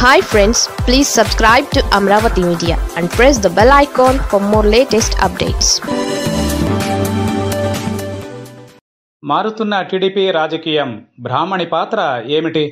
Hi friends please subscribe to Amaravati media and press the bell icon for more latest updates మారుతున్న TDP రాజకీయం బ్రాహ్మణి పాత్ర ఏమిటి?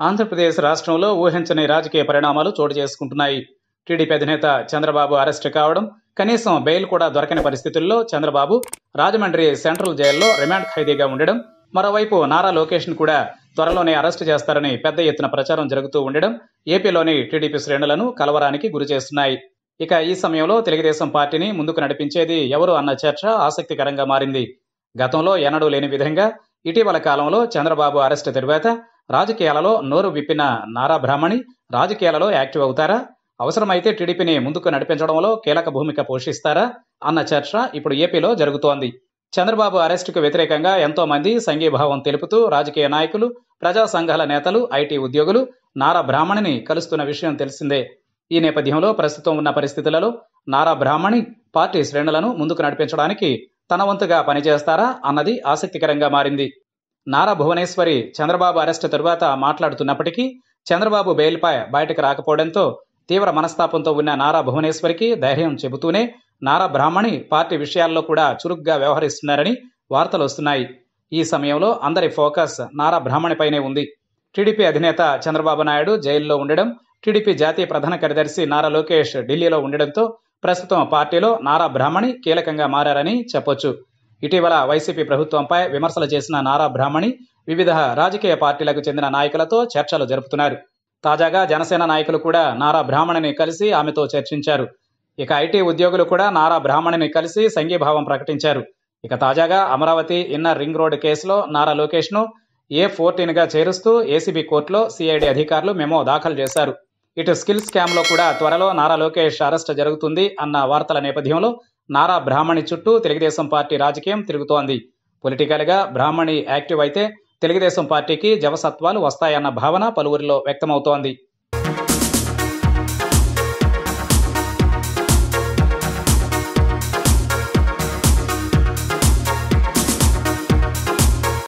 ఆంధ్రప్రదేశ్ రాష్ట్రంలో ఊహించని రాజకీయ పరిణామాలు చోటు చేసుకుంటున్నాయి. టీడీపీ అధినేత చంద్రబాబు అరెస్ట్ కావడం కనీసం బెయిల్ కూడా దొరకని పరిస్థితుల్లో చంద్రబాబు రాజమండ్రి సెంట్రల్ జైల్లో రిమాండ్ ఖైదీగా ఉండడం మరోవైపు నారా లోకేష్ను కూడా త్వరలోనే అరెస్టు చేస్తారని పెద్ద ఎత్తున ప్రచారం జరుగుతూ ఉండడం ఏపీలోని టీడీపీ శ్రేణులను కలవరానికి గురి చేస్తున్నాయి. ఇక ఈ సమయంలో తెలుగుదేశం పార్టీని ముందుకు నడిపించేది ఎవరు అన్న చర్చ ఆసక్తికరంగా మారింది. గతంలో ఎన్నడూ లేని విధంగా ఇటీవల కాలంలో చంద్రబాబు అరెస్టు తరువాత రాజకీయాలలో నోరు విప్పిన నారా బ్రాహ్మణి రాజకీయాలలో యాక్టివ్ అవుతారా? అవసరమైతే టీడీపీని ముందుకు నడిపించడంలో కీలక భూమిక పోషిస్తారా? అన్న చర్చ ఇప్పుడు ఏపీలో జరుగుతోంది. చంద్రబాబు అరెస్టుకు వ్యతిరేకంగా ఎంతో మంది సంఘీభావం తెలుపుతూ రాజకీయ నాయకులు ప్రజా సంఘాల నేతలు ఐటీ ఉద్యోగులు నారా బ్రాహ్మణిని కలుస్తున్న విషయం తెలిసిందే. ఈ నేపథ్యంలో ప్రస్తుతం ఉన్న పరిస్థితులలో నారా బ్రాహ్మణి పార్టీ శ్రేణులను ముందుకు నడిపించడానికి తన వంతుగా పనిచేస్తారా అన్నది ఆసక్తికరంగా మారింది. నారా భువనేశ్వరి చంద్రబాబు అరెస్టు తరువాత మాట్లాడుతున్నప్పటికీ చంద్రబాబు బెయిల్పై బయటకు రాకపోవడంతో తీవ్ర మనస్తాపంతో ఉన్న నారా భువనేశ్వరికి ధైర్యం చెబుతూనే నారా బ్రాహ్మణి పార్టీ విషయాల్లో కూడా చురుగ్గా వ్యవహరిస్తున్నారని వార్తలు వస్తున్నాయి. ఈ సమయంలో అందరి ఫోకస్ నారా బ్రాహ్మణిపైనే ఉంది. టీడీపీ అధినేత చంద్రబాబు నాయుడు జైల్లో ఉండడం టీడీపీ జాతీయ ప్రధాన కార్యదర్శి నారా లోకేష్ ఢిల్లీలో ఉండడంతో ప్రస్తుతం పార్టీలో నారా బ్రాహ్మణి కీలకంగా మారారని చెప్పొచ్చు. ఇటీవల వైసీపీ ప్రభుత్వంపై విమర్శలు చేసిన నారా బ్రాహ్మణి వివిధ రాజకీయ పార్టీలకు చెందిన నాయకులతో చర్చలు జరుపుతున్నారు. తాజాగా జనసేన నాయకులు కూడా నారా బ్రాహ్మణిని కలిసి ఆమెతో చర్చించారు. ఇక ఐటీ ఉద్యోగులు కూడా నారా బ్రాహ్మణిని కలిసి సంఘీభావం ప్రకటించారు. ఇక తాజాగా అమరావతి ఇన్నర్ రింగ్ రోడ్ కేసులో నారా లోకేష్ను ఏ ఫోర్టీన్గా చేరుస్తూ ఏసీబీ కోర్టులో సిఐడి అధికారులు మెమో దాఖలు చేశారు. ఇటు స్కిల్ స్కామ్లో కూడా త్వరలో నారా లోకేష్ అరెస్ట్ జరుగుతుంది అన్న వార్తల నేపథ్యంలో నారా బ్రాహ్మణి చుట్టూ తెలుగుదేశం పార్టీ రాజకీయం తిరుగుతోంది. పొలిటికల్గా బ్రాహ్మణి యాక్టివ్ అయితే తెలుగుదేశం పార్టీకి జవసత్వాలు వస్తాయన్న భావన పలువురిలో వ్యక్తమవుతోంది.